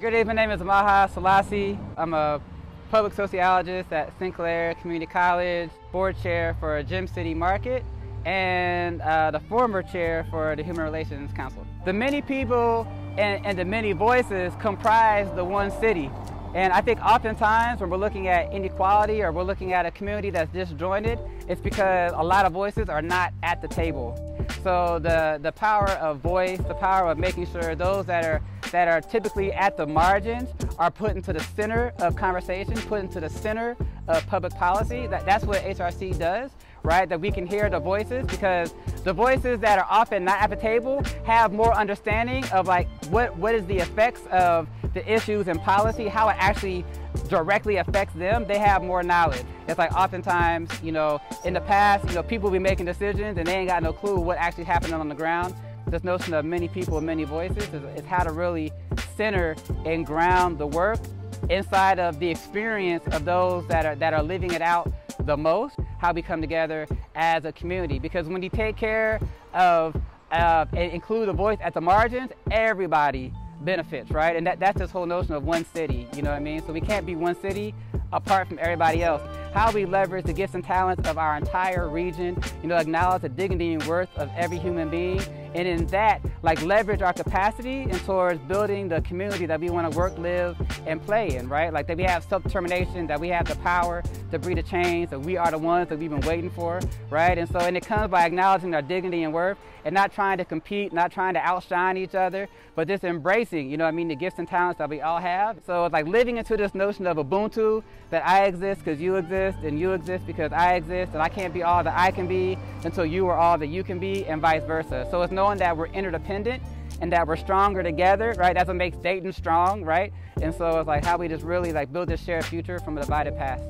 Good day, my name is Maha Sallasie. I'm a public sociologist at Sinclair Community College, board chair for Gem City Market, and uh, the former chair for the Human Relations Council. The many people and, and the many voices comprise the one city. And I think oftentimes when we're looking at inequality or we're looking at a community that's disjointed, it's because a lot of voices are not at the table. So the, the power of voice, the power of making sure those that are, that are typically at the margins are put into the center of conversation, put into the center of public policy. That, that's what HRC does, right? That we can hear the voices because the voices that are often not at the table have more understanding of like what, what is the effects of the issues and policy, how it actually directly affects them, they have more knowledge. It's like oftentimes, you know, in the past, you know, people be making decisions and they ain't got no clue what actually happening on the ground. This notion of many people, and many voices is, is how to really center and ground the work inside of the experience of those that are, that are living it out the most, how we come together as a community. Because when you take care of uh, and include the voice at the margins, everybody benefits, right? And that, that's this whole notion of one city, you know what I mean? So we can't be one city apart from everybody else. How we leverage the gifts and talents of our entire region, you know, acknowledge the dignity and worth of every human being, and in that, like leverage our capacity and towards building the community that we want to work, live, and play in, right? Like that we have self-determination, that we have the power to breed a change, that we are the ones that we've been waiting for, right? And so, and it comes by acknowledging our dignity and worth and not trying to compete, not trying to outshine each other, but just embracing, you know I mean, the gifts and talents that we all have. So it's like living into this notion of Ubuntu, that I exist because you exist, and you exist because I exist, and I can't be all that I can be until you are all that you can be, and vice versa. So it's knowing that we're interdependent and that we're stronger together, right? That's what makes Dayton strong, right? And so it's like how we just really like build this shared future from a divided past.